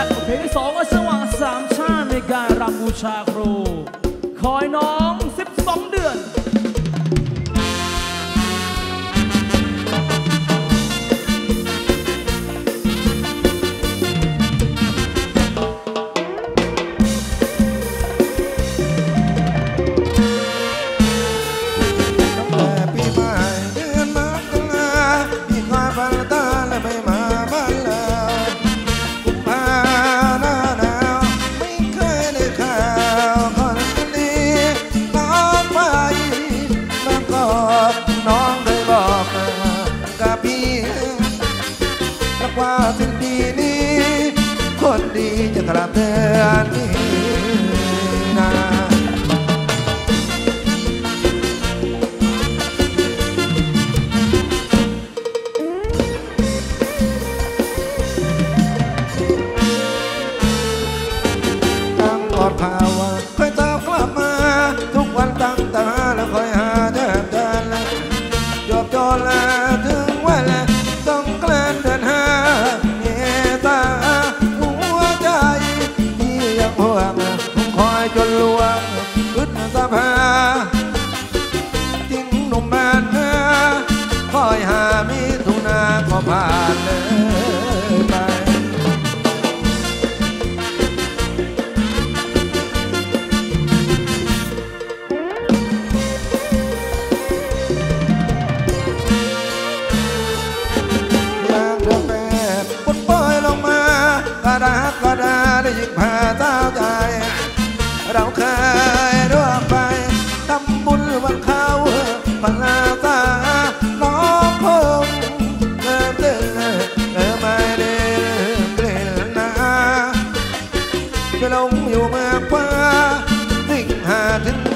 และเพลงที่สองว่าสว่างสามชาติในการรำบูชาครู คอยน้อง quatro จนลัวขึ้นสะพาจิ้งหนุ่มแมนเนื้อคอยหามีถุนาก็ผ่านเลย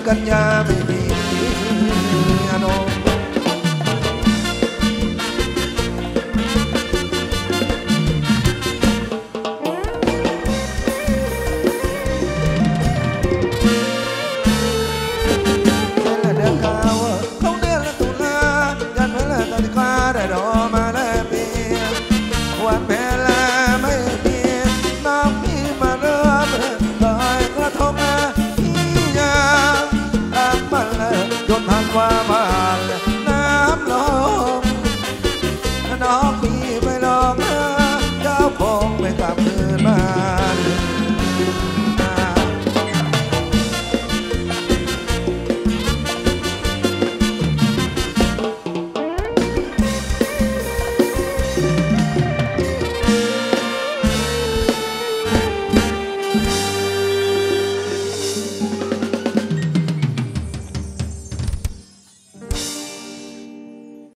cả nhà mình đi